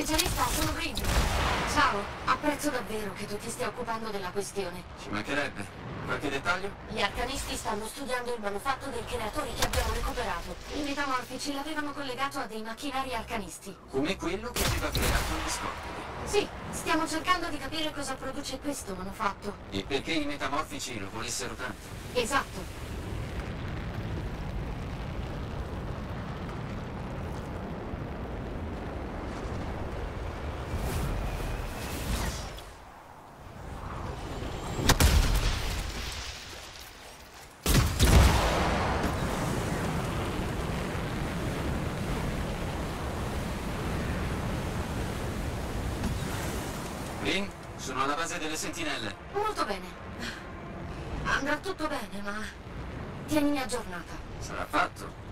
Specialista, sono Brady. Ciao, apprezzo davvero che tu ti stia occupando della questione. Ci mancherebbe. Qualche dettaglio? Gli arcanisti stanno studiando il manufatto dei creatori che abbiamo recuperato. I metamorfici l'avevano collegato a dei macchinari arcanisti. Come quello che aveva creato gli scorpidi. Sì, stiamo cercando di capire cosa produce questo manufatto. E perché i metamorfici lo volessero tanto. Esatto. Lynn, sono alla base delle sentinelle. Molto bene. Andrà tutto bene, ma tienimi aggiornata. Sarà fatto.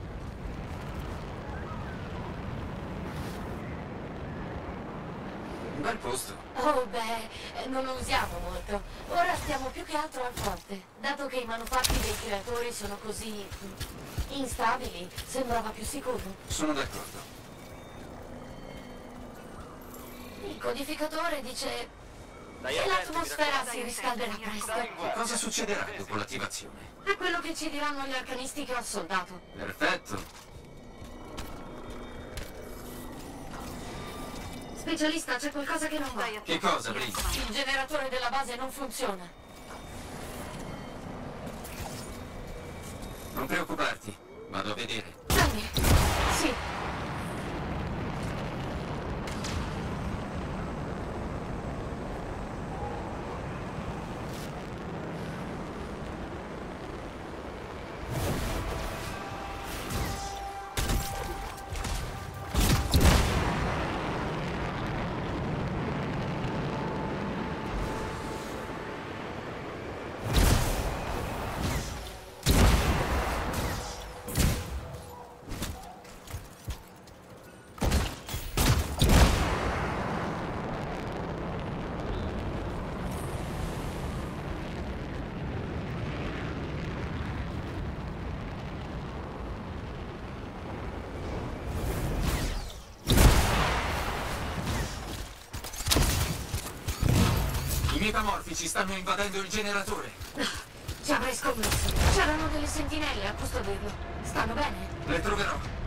Un bel posto. Oh, beh, non lo usiamo molto. Ora stiamo più che altro al fronte. Dato che i manufatti dei creatori sono così instabili, sembrava più sicuro. Sono d'accordo. Il codificatore dice l'atmosfera si riscalderà presto. Che cosa succederà dopo l'attivazione? È quello che ci diranno gli arcanisti che ho soldato. Perfetto. Specialista, c'è qualcosa che non va. Che cosa, Lynn? Il generatore della base non funziona. Non preoccuparti. Vado a vedere. Danny, sì. I metamorfici stanno invadendo il generatore. Ci avrei scommesso. C'erano delle sentinelle a custodirlo. Stanno bene? Le troverò.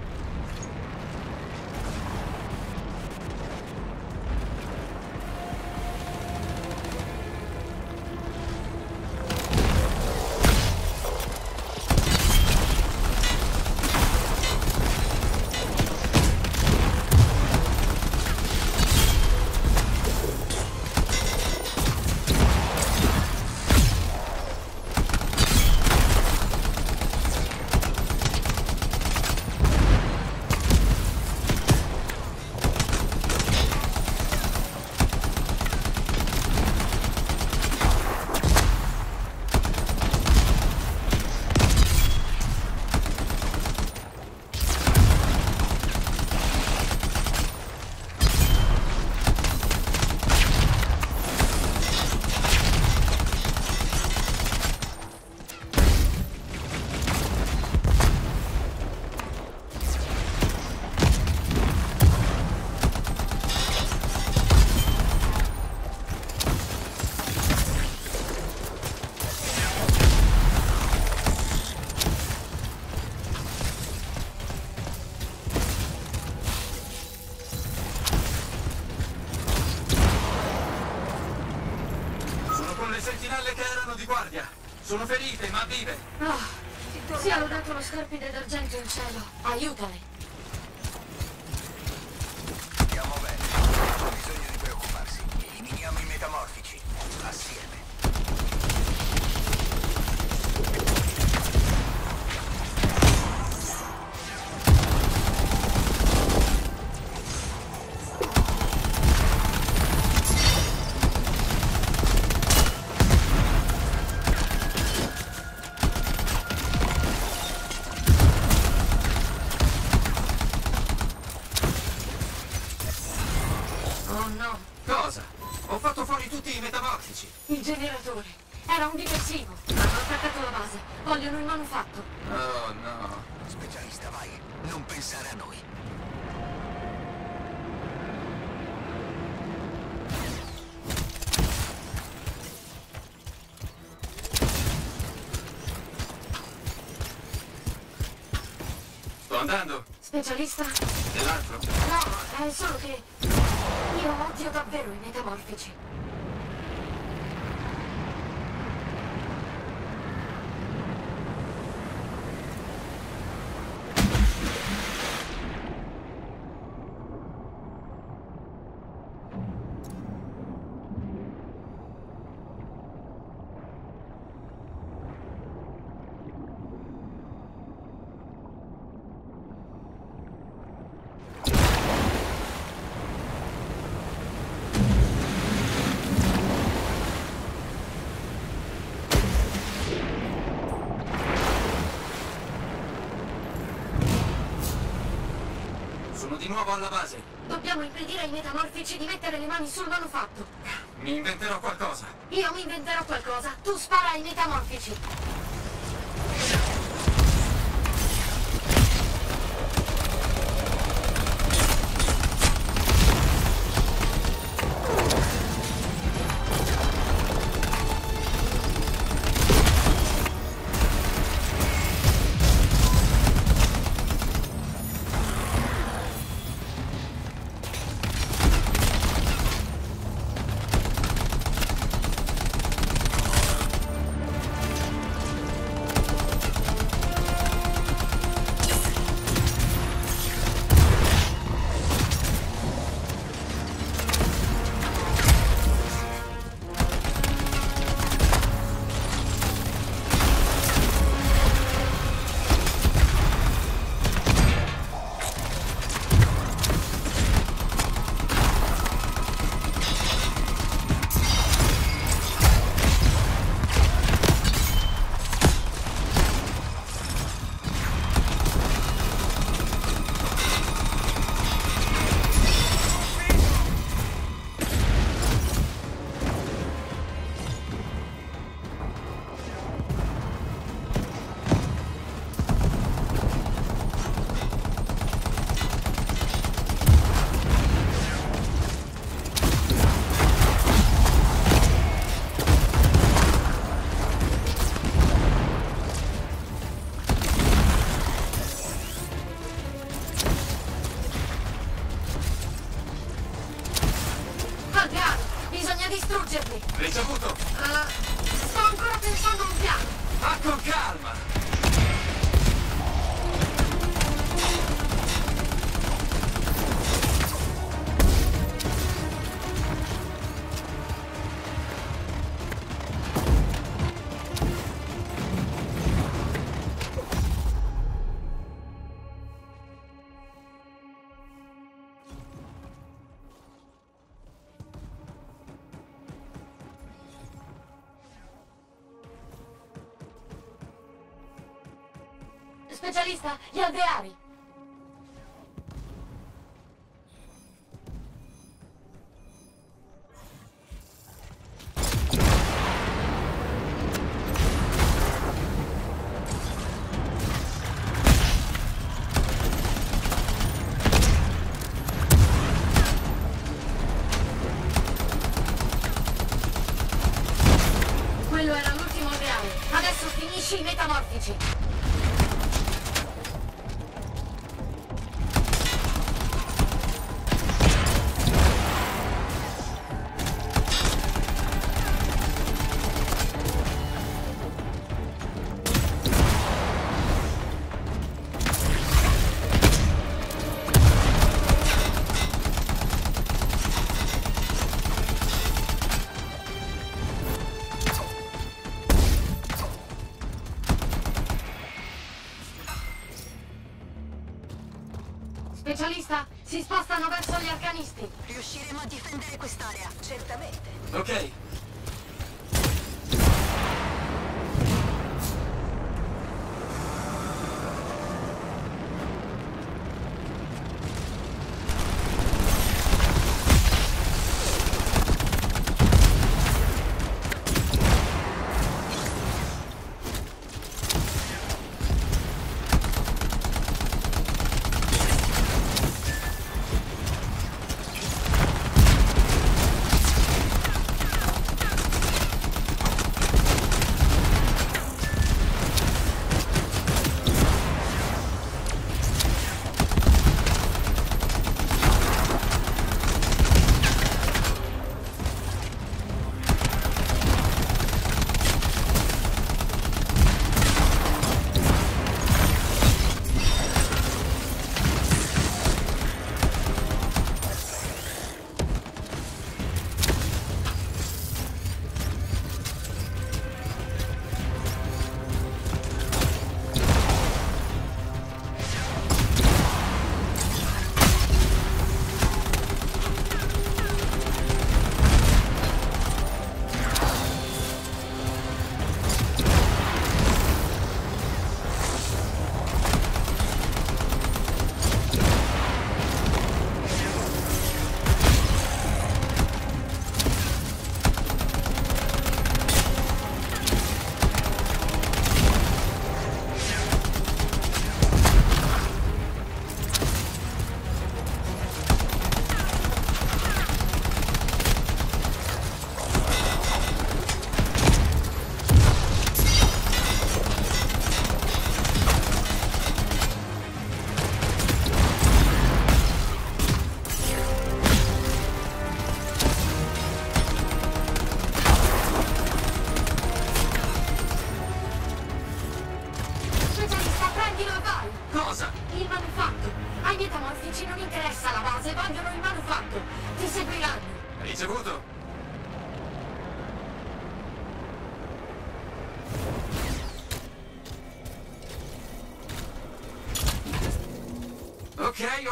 Sono ferite, ma vive. Oh, sia lodato lo scarpide d'argento in cielo. Aiutale. tutti i metamorfici. Il generatore. Era un diversivo. Hanno attaccato la base. Vogliono il manufatto. Oh no. Specialista, vai. Non pensare a noi. Sto andando. Specialista? Dell'altro? No, è solo che... Io odio davvero i metamorfici. Nuovo alla base. Dobbiamo impedire ai metamorfici di mettere le mani sul manufatto. Mi inventerò qualcosa. Io mi inventerò qualcosa, tu spara ai metamorfici. Specialista, gli alveari. Si spostano verso gli arcanisti. Riusciremo a difendere quest'area? Certamente. Ok.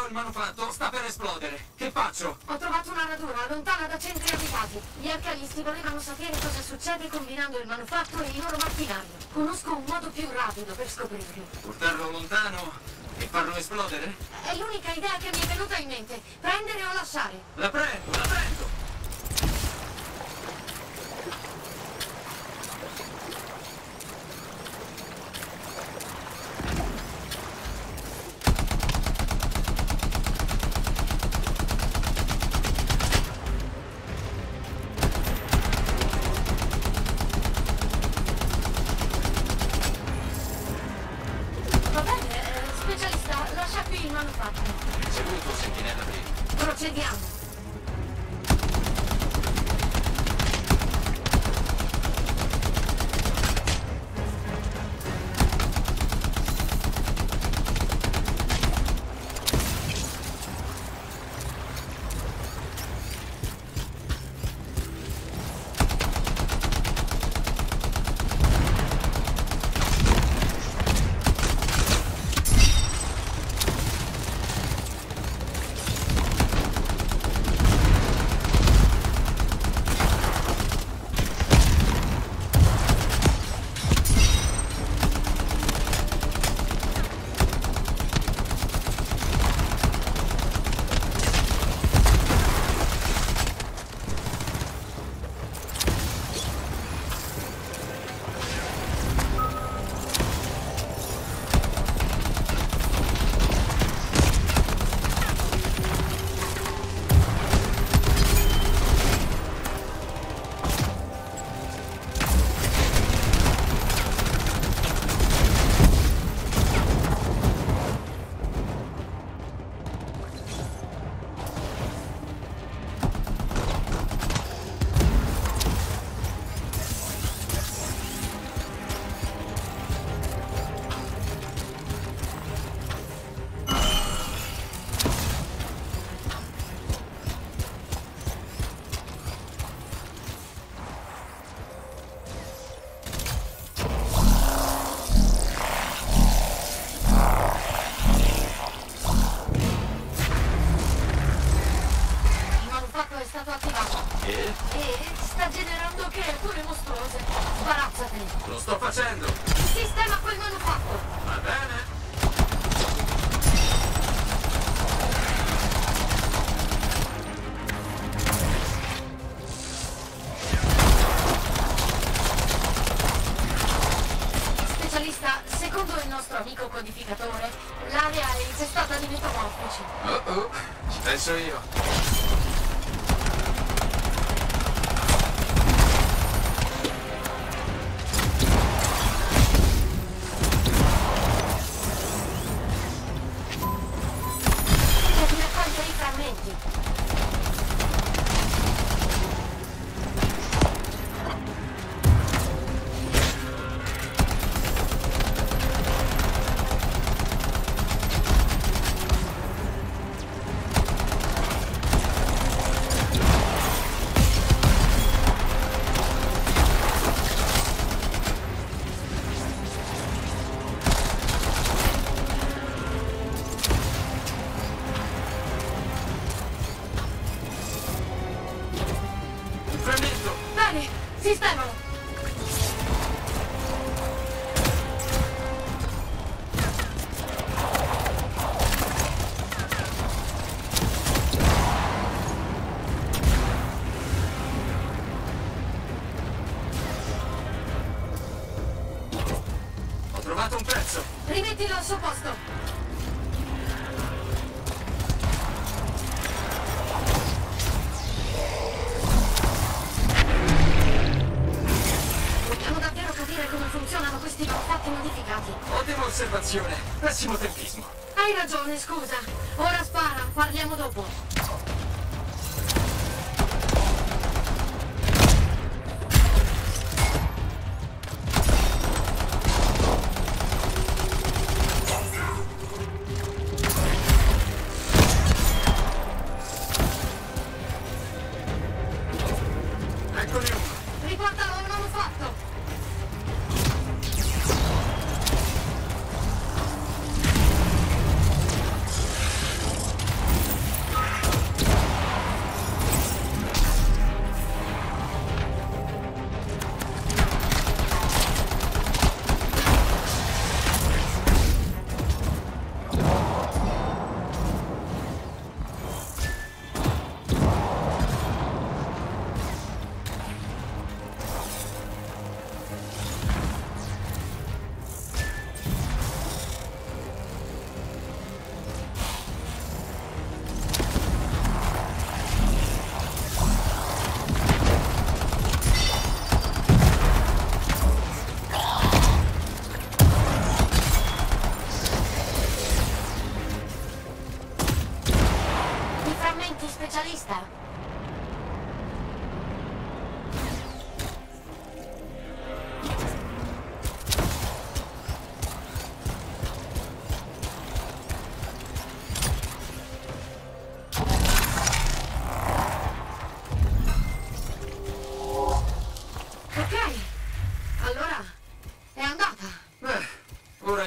Il manufatto, sta per esplodere. Che faccio? Ho trovato una radura lontana da centri abitati. Gli arcanisti volevano sapere cosa succede combinando il manufatto e il loro macchinario. Conosco un modo più rapido per scoprirlo. Portarlo lontano e farlo esplodere? È l'unica idea che mi è venuta in mente. Prendere o lasciare. La prendo! Bene,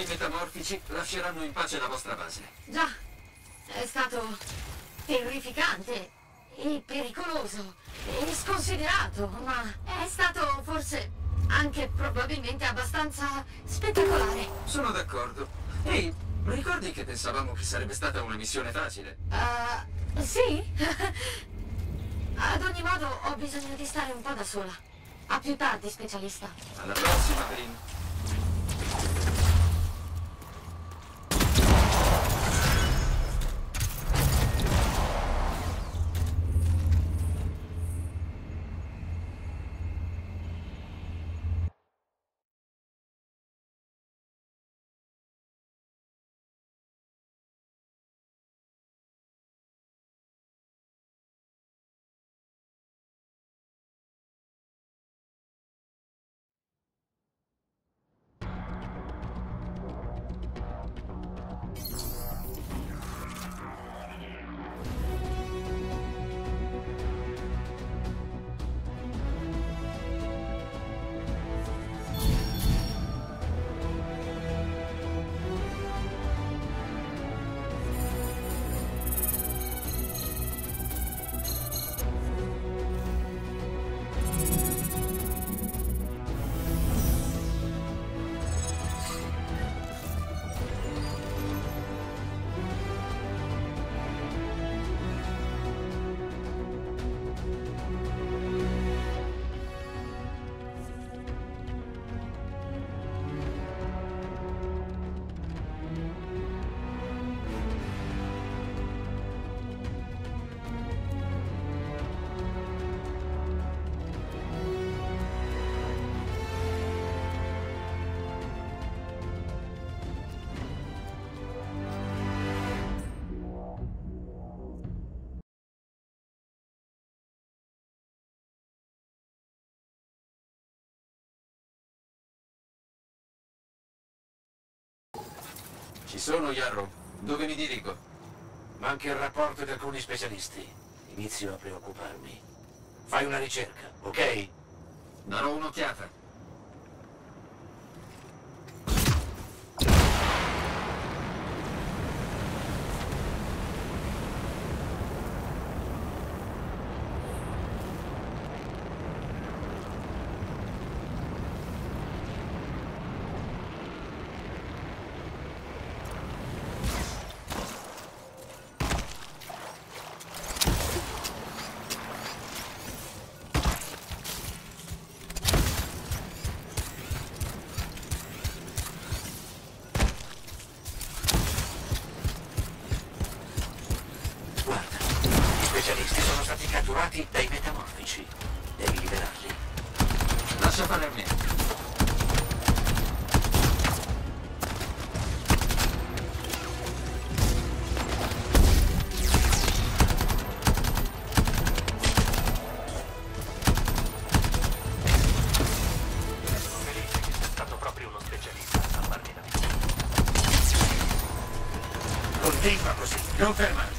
ora i metamorfici lasceranno in pace la vostra base. Già, è stato terrificante e pericoloso e sconsiderato, ma è stato forse anche probabilmente abbastanza spettacolare. Sono d'accordo. Ehi, ricordi che pensavamo che sarebbe stata una missione facile? Uh, sì? Ad ogni modo ho bisogno di stare un po' da sola. A più tardi, specialista. Alla prossima, Brin. Ci sono, Yarrow. Dove mi dirigo? Manca il rapporto di alcuni specialisti. Inizio a preoccuparmi. Fai una ricerca, ok? Darò un'occhiata. Guarda, gli specialisti sono stati catturati dai metamorfici. Devi liberarli. Lascia fare a me. Felice che sia stato proprio uno specialista a salvarmi la vita. Continua così, non fermarti.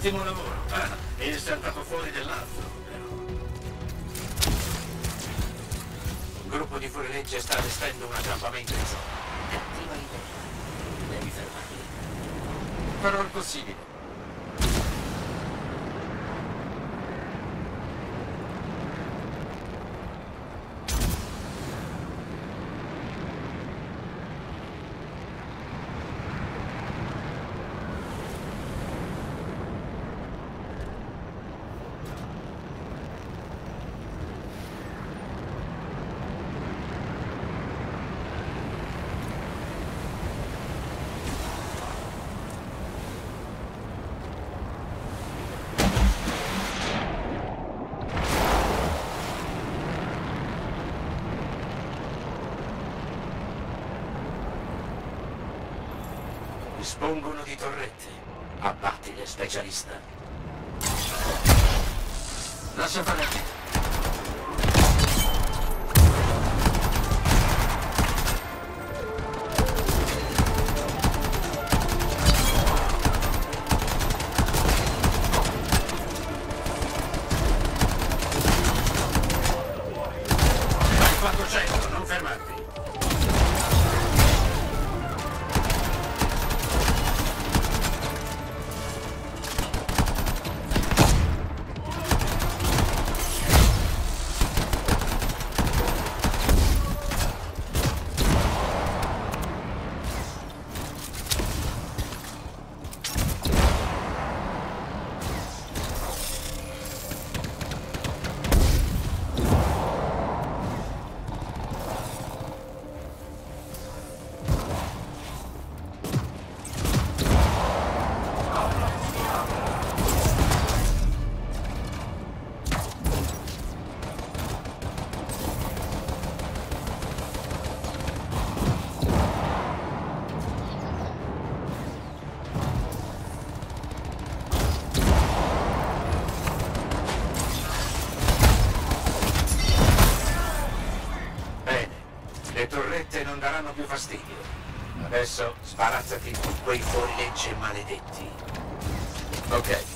continua. Dispongono di torrette. Abbatti le specialista. Lascia fare daranno più fastidio. Adesso sparazzati con quei fuorilegge maledetti. Ok.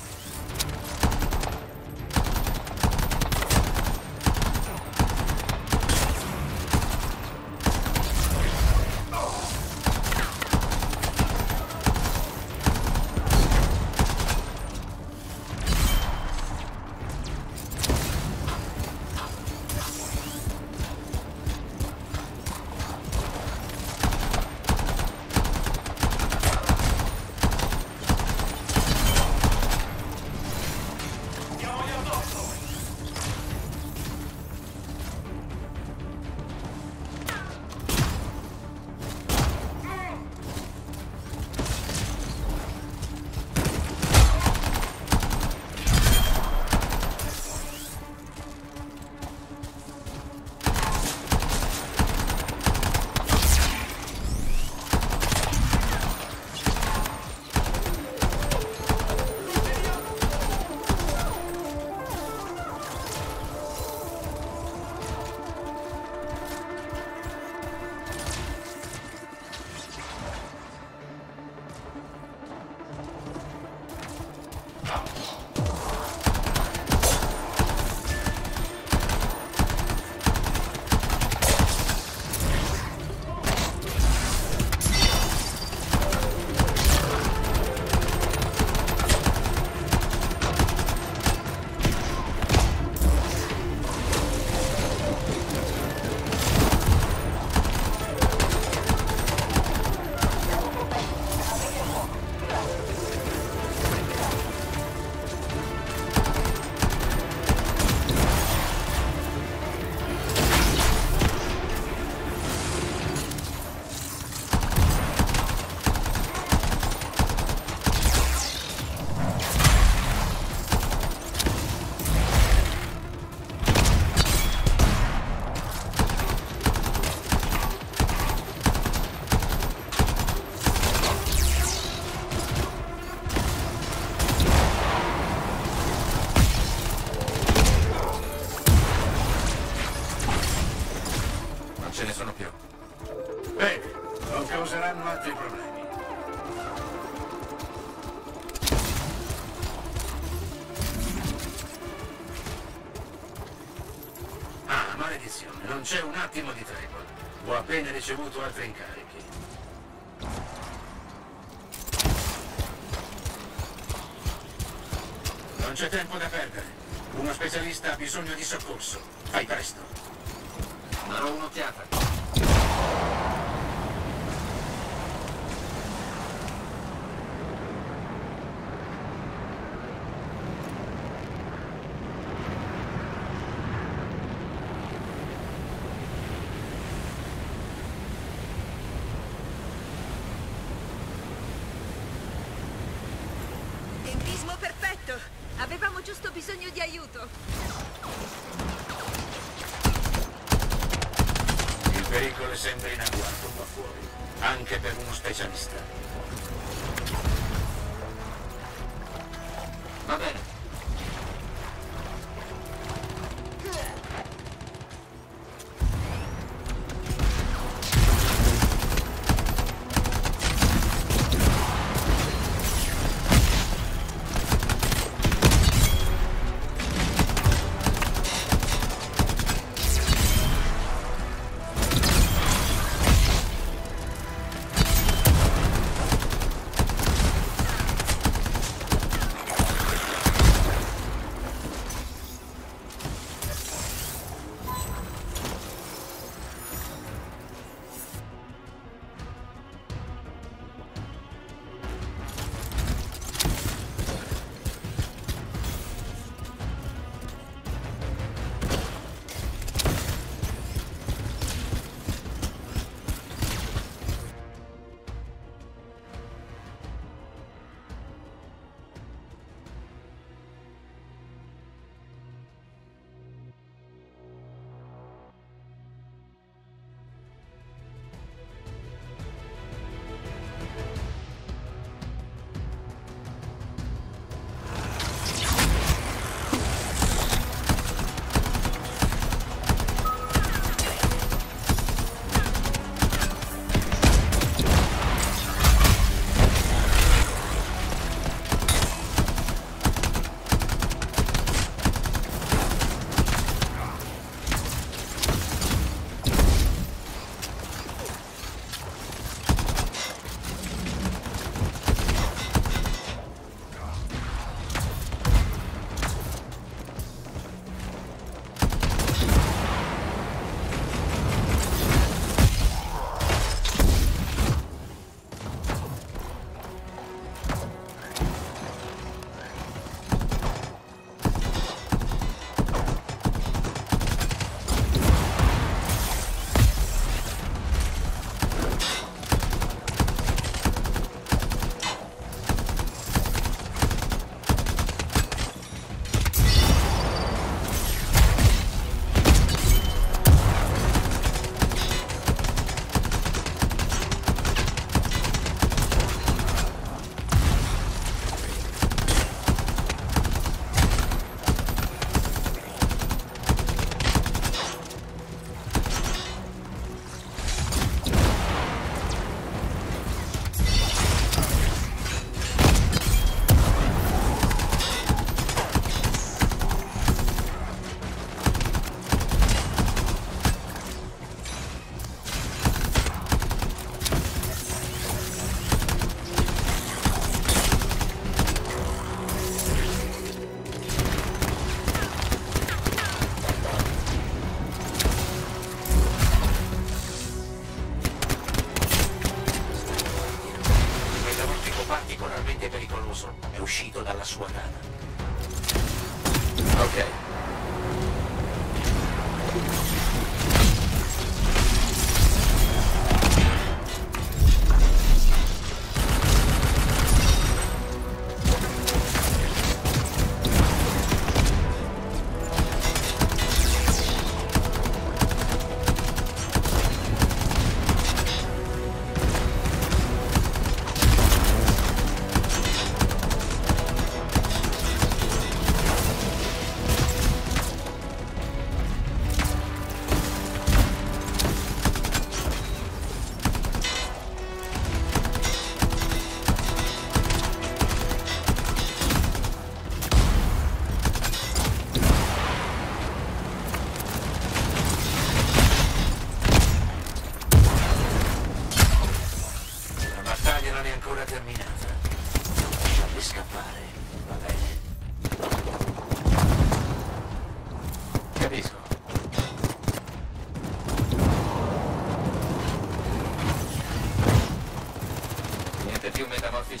Appena ricevuto altri incarichi. Non c'è tempo da perdere. Uno specialista ha bisogno di soccorso. Fai presto. Darò un'occhiata.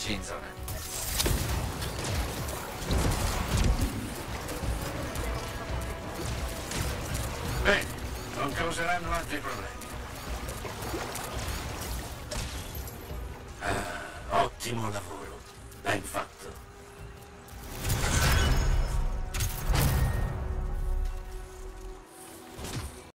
Metamorfici in